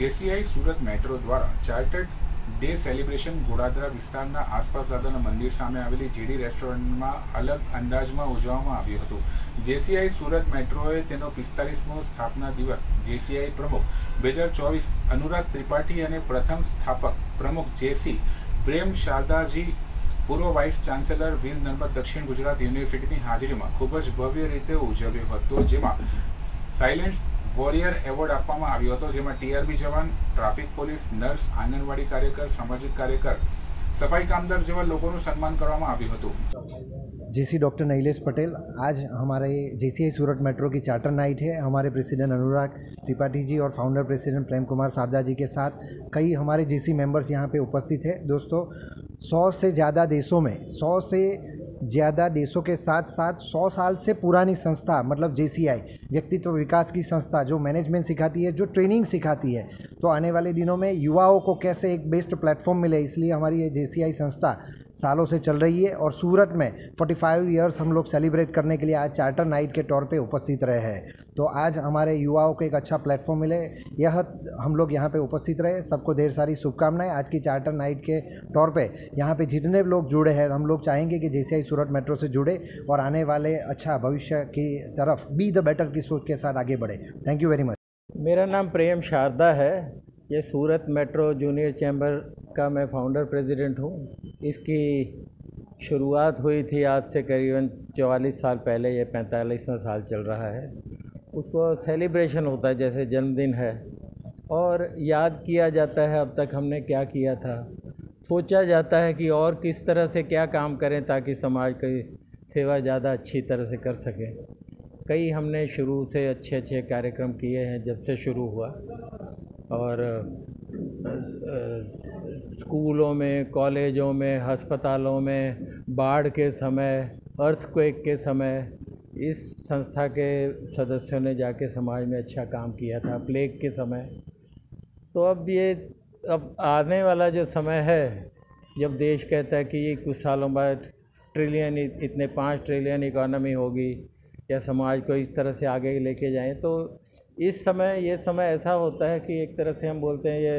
JCI Surat metro દ્વારા chartered day celebration Godadara વિસ્તારના આસપાસ દાદાના મંદિર સામે આવેલી જેડી રેસ્ટોરન્ટમાં અલગ અંદાજમાં ઉજવવામાં આવ્યું હતું. જેસીઆઈ સુરત મેટ્રોએ તેનો પિસ્તાલીસમો સ્થાપના દિવસ જેસીઆઈ પ્રમુખ બે હજાર ચોવીસ અનુરાગ ત્રિપાઠી અને પ્રથમ સ્થાપક પ્રમુખ જેસી પ્રેમ શારદાજી, પૂર્વ વાઇસ ચાન્સેલર વીર નર્મદ દક્ષિણ ગુજરાત યુનિવર્સિટીની હાજરીમાં ખૂબ જ ભવ્ય રીતે ઉજવ્યો હતો, જેમાં સાયલેન્ટ વોરિયર એવોર્ડ આપવામાં આવ્યો હતો જેમાં ટીઆરબી જવાન ટ્રાફિક પોલીસ નર્સ આંગણવાડી કાર્યકર સામાજિક કાર્યકર સફાઈ કામદાર જેવા લોકોનું સન્માન કરવામાં આવ્યું હતું जेसी डॉक्टर नीलेश पटेल आज हमारे जेसीआई सूरत मेट्रो की चार्टर नाइट है हमारे प्रेसिडेंट अनुराग त्रिपाठी जी और फाउंडर प्रेसिडेंट प्रेम कुमार शारदा जी के साथ कई हमारे जेसी मेंबर्स यहाँ पे उपस्थित है दोस्तों सौ से ज़्यादा देशों में सौ से ज़्यादा देशों के साथ साथ 100 साल से पुरानी संस्था मतलब जेसीआई व्यक्तित्व विकास की संस्था, जो मैनेजमेंट सिखाती है, जो ट्रेनिंग सिखाती है। तो आने वाले दिनों में युवाओं को कैसे एक बेस्ट प्लेटफॉर्म मिले, इसलिए हमारी ये जेसीआई संस्था सालों से चल रही है और सूरत में 45 इयर्स हम लोग सेलिब्रेट करने के लिए आज चार्टर नाइट के तौर पे उपस्थित रहे हैं। तो आज हमारे युवाओं को एक अच्छा प्लेटफॉर्म मिले। यह हम लोग यहाँ पे उपस्थित रहे। सबको ढेर सारी शुभकामनाएँ आज की चार्टर नाइट के तौर पे। यहाँ पे जितने लोग जुड़े हैं, हम लोग चाहेंगे कि ही सूरत मेट्रो से जुड़े और आने वाले अच्छा भविष्य की तरफ़ बी द बेटर की सोच के साथ आगे बढ़े। थैंक यू वेरी मच मेरा नाम प्रेम शारदा है। ये सूरत मेट्रो जूनियर चैम्बर का मैं फाउंडर प्रेसिडेंट हूँ। इसकी शुरुआत हुई थी आज से करीबन चवालीस साल पहले, ये पैंतालीसवां साल चल रहा है। उसको सेलिब्रेशन होता है, जैसे जन्मदिन है। और याद किया जाता है, अब तक हमने क्या किया था। सोचा जाता है कि और किस तरह से क्या काम करें ताकि समाज की सेवा ज़्यादा अच्छी तरह से कर सकें। कई हमने शुरू से अच्छे अच्छे कार्यक्रम किए हैं, जब से शुरू हुआ। और, स्कूलों में, कॉलेजों में, अस्पतालों में, बाढ़ के समय अर्थक्वेक के समय इस संस्था के सदस्यों ने जाके समाज में अच्छा काम किया था प्लेग के समय। तो अब ये, अब आने वाला जो समय है, जब देश कहता है कि ये कुछ सालों बाद ट्रिलियन इतने पाँच ट्रिलियन इकॉनमी होगी, या समाज को इस तरह से आगे लेके जाएँ तो इस समय, ये समय ऐसा होता है कि एक तरह से हम बोलते हैं ये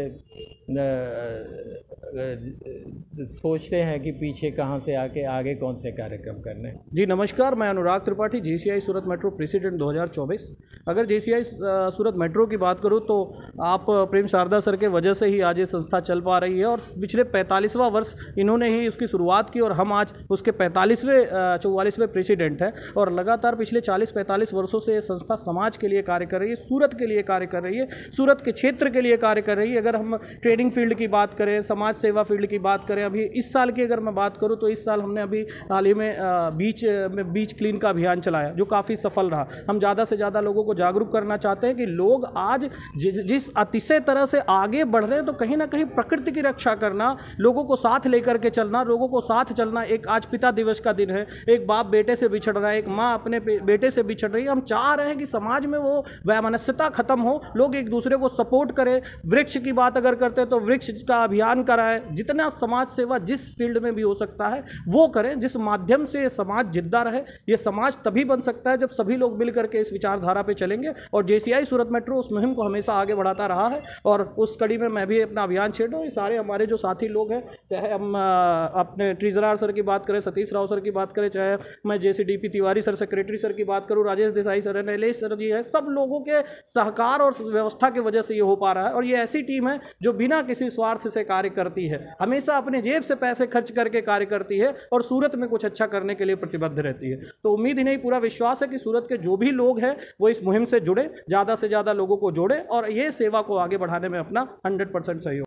सोचते हैं कि पीछे कहाँ से आके, आगे कौन से कार्यक्रम करने जी, नमस्कार, मैं Anurag Tripathi, JCI Surat metro, president 2024 अगर जेसीआई सूरत मेट्रो की बात करूँ तो आप प्रेम शारदा सर के वजह से ही आज ये संस्था चल पा रही है और पिछले पैंतालीसवां वर्ष इन्होंने ही उसकी शुरुआत की और हम आज उसके पैंतालीसवें चौवालीसवें प्रेसिडेंट हैं और लगातार पिछले चालीस पैंतालीस वर्षों से ये संस्था समाज के लिए कार्य कर रही है, सूरत के लिए कार्य कर रही है, सूरत के क्षेत्र के लिए कार्य कर रही है। अगर हम ट्रेडिंग फ़ील्ड की बात करें, समाज सेवा फ़ील्ड की बात करें, अभी इस साल की अगर मैं बात करूँ तो इस साल हमने अभी हाल ही में बीच में बीच क्लीन का अभियान चलाया, जो काफ़ी सफल रहा। हम ज़्यादा से ज़्यादा लोगों को जागरूक करना चाहते हैं कि लोग आज जिस अतिशय तरह से आगे बढ़ रहे हैं तो कहीं ना कहीं प्रकृति की रक्षा करना, लोगों को साथ लेकर के चलना, लोगों को साथ चलना एक आज पिता दिवस का दिन है। एक बाप बेटे से बिछड़ रहा है, एक माँ अपने बेटे से बिछड़ रही है। हम चाह रहे हैं कि समाज में वो वैमनस्यता खत्म हो, लोग एक दूसरे को सपोर्ट करें। वृक्ष की बात अगर करते हैं तो वृक्ष का अभियान कराए जितना समाज सेवा जिस फ़ील्ड में भी हो सकता है, वो करें, जिस माध्यम से ये समाज जिद्दा रहे, ये समाज तभी बन सकता है जब सभी लोग मिल करके इस विचारधारा पे चलेंगे और जेसीआई सूरत मेट्रो उस मुहिम को हमेशा आगे बढ़ाता रहा है और उस कड़ी में मैं भी अपना अभियान छेड़ रहा हूँ। ये सारे हमारे जो साथी लोग हैं, चाहे हम अपने ट्रीजरार सर की बात करें, सतीश राव सर की बात करें, चाहे मैं J Tiwari sir, secretary sir की बात करूँ, राजेश देसाई सर है नैलेश सर जी हैं, सब लोगों के सहकार और व्यवस्था की वजह से ये हो पा रहा है और ये ऐसी टीम है जो बिना किसी स्वार्थ से कार्य करती है। हमेशा अपने जेब से पैसे खर्च करके कार्य करती है और सूरत में कुछ अच्छा करने के लिए प्रतिबद्ध रहती है। तो उम्मीद ही नहीं, पूरा विश्वास है कि सूरत के जो भी लोग हैं, वो इस मुहिम से जुड़े, ज़्यादा से ज़्यादा लोगों को जोड़े और ये सेवा को आगे बढ़ाने में अपना हंड्रेड सहयोग